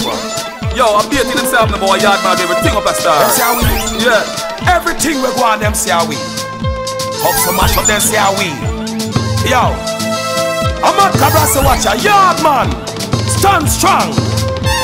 bro. Yo, I'm dating themselves, the boy, yard man, everything up a star. Them say we. Yeah. Everything we go on, them say how we. Up so much of them say how we. Yo. I'm a Cobra so watch a yard man. Stand strong.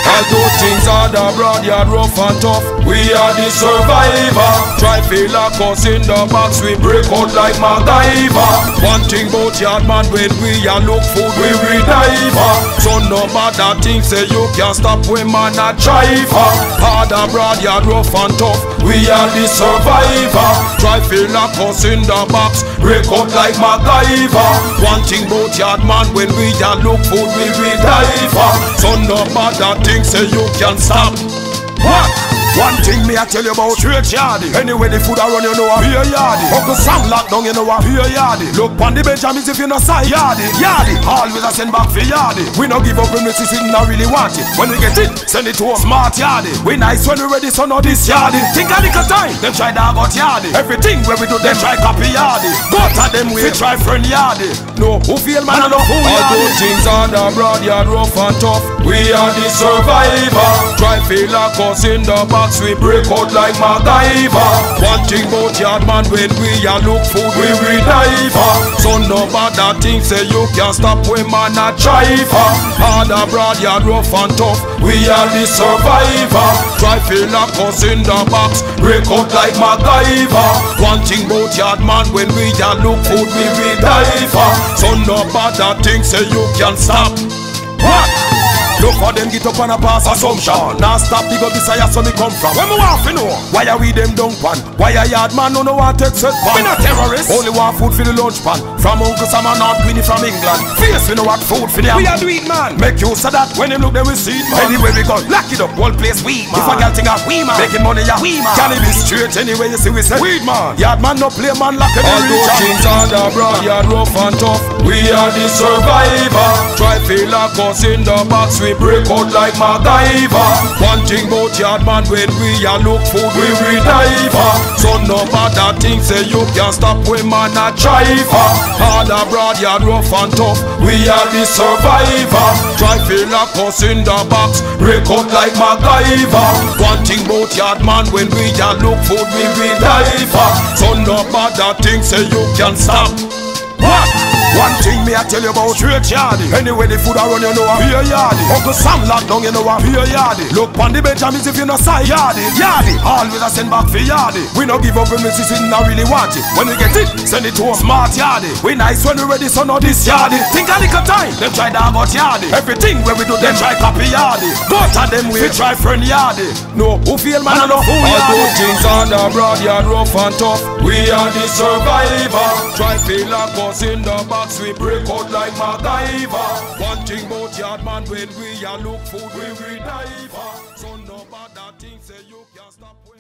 Although things are the broad yard rough and tough. We are the survivor. Try feel like us in the box We break out like MacGyver. One thing about yard man When we are look food we will diver So no matter things say you can't stop when man a driver. Hard and broad yard rough and tough. We are the survivor. Try feel like us in the box Break out like MacGyver One thing about yard man When we are look food we will diver So no matter things say you can stop. What? One thing me I tell you about straight yardy. Anyway the food I run you know a beer yardy. Uncle Sam lock down you know a beer yardy. Look pon the Benjamins if you no side yardy. Yardy. Always I send back for yardy. We no give up when we see something I really want it. When we get it, send it to a smart yardy. We nice when we ready so now this yardy. Think a little time, them try dog out yardy. Everything where we do them try copy yardy. Go to them we try friend yardy. No who feel man I know who Although yardy. things are the broad yard rough and tough. We are the survivor. Try feel like us in the box. We break out like MacGyver. One thing about yard man When we are look food we will diver So no matter things say you can't stop We man a driver. Hard and broad yard rough and tough. We are the survivor. Try feel like us in the box. Break out like MacGyver. One thing about yard man When we are look food we will diver. So no matter things say you can stop. What? Look for them get up on a pass assumption. Now stop the go desire so me come from. When me want to know why are we them dung pan? Why a yard man no no want take set pan? Me not terrorist. Only want food for the lunch pan. From Uncle Sam and Aunt Winnie from England. Face we know what food for them. We are do it man. Make use of that when them look them we see it man. Anyway we go lock it up. Whole place weed man. If a girl think of we man. Making money ya we man. Can it be straight anyway you see we say weed man. Yard man no play man lock it in Although reach things are the broad yard rough and tough We are the survivor Try feel like us in the box We break out like MacGyver. One thing about yard man When we are look food we will diver So no matter things say you can't stop We man a driver. Hard and broad yard rough and tough We are the survivor. Try feel like us in the box Break out like MacGyver. One thing about yard man When we are look food we will diver So no matter things say you can stop What? One thing me I tell you about straight yardy. Anyway the food I run you know a beer yardy. Uncle Sam lock down you know a beer yardy. Look pon the Benjamins if you no side yardy. Yardy. Always I send back for yardy. We no give up when we see something I really want it. When we get it, send it to a smart yardy. We nice when we ready so now this yardy. Think a little time, them try dog out yardy. Everything where we do them try copy yardy. Go to them we try friend yardy. No who feel man I know who yardy. things are the broad yard rough and tough We are the survivor Try feel like us in the box We break out like MacGyver. One thing about yard man When we are look food we will diver So no matter things say you can't stop we